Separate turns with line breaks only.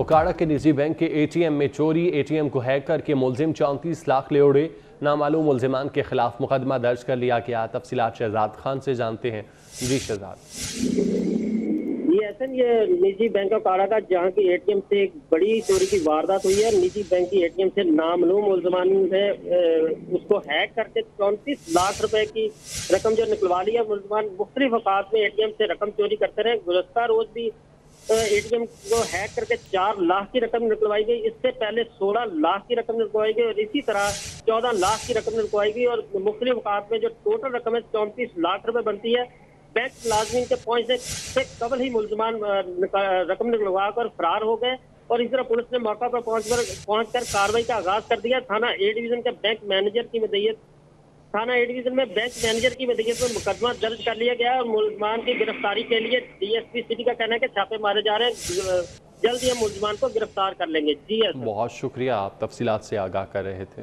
बोकाड़ा के निजी बैंक के एटीएम में चोरी, एटीएम को हैक करके मुलजिम चौंतीस लाख ले उड़े। नामालूम मुलजिमान के खिलाफ मुकदमा दर्ज कर लिया गया। तफसीलात शहजाद खान से जानते हैं जी शहजाद।
ये निजी बैंक काड़ा का, जहाँ की एटीएम से एक बड़ी चोरी की वारदात हुई है, निजी बैंक की एटीएम से नामलूम मुलजमान ने उसको हैक करके चौंतीस लाख रुपए की रकम जो निकलवा ली है, मुलजमान मुख्तलिफ़ अवकात में एटीएम से रकम चोरी करते रहे। गुजस्ता रोज भी एटीएम को हैक करके चार लाख की रकम निकलवाई गई। इससे पहले सोलह लाख की रकम निकलवाई गई और इसी तरह चौदह लाख की रकम निकलवाई गई और मुख्तलिफ़ अवकात में जो टोटल रकम है, चौंतीस लाख रुपए बनती है। बैंक मुलाजमीन के पहुँचने से कबल ही मुलजमान रकम निकलवा कर फरार हो गए और इस तरह पुलिस ने मौका पर पहुंचकर पहुंचकर कार्रवाई का आगाज़ कर दिया। थाना ए डिवीज़न के बैंक मैनेजर की मदयत थाना ए डिवीज़न में बैंक मैनेजर की वजह से मुकदमा दर्ज कर लिया गया और मुलजमान की गिरफ्तारी के लिए डीएसपी सिटी का कहना है कि छापे मारे जा रहे हैं। जल्द ही हम मुलजमान को गिरफ़्तार कर लेंगे। जी
बहुत शुक्रिया, आप तफसीत से आगाह कर रहे थे।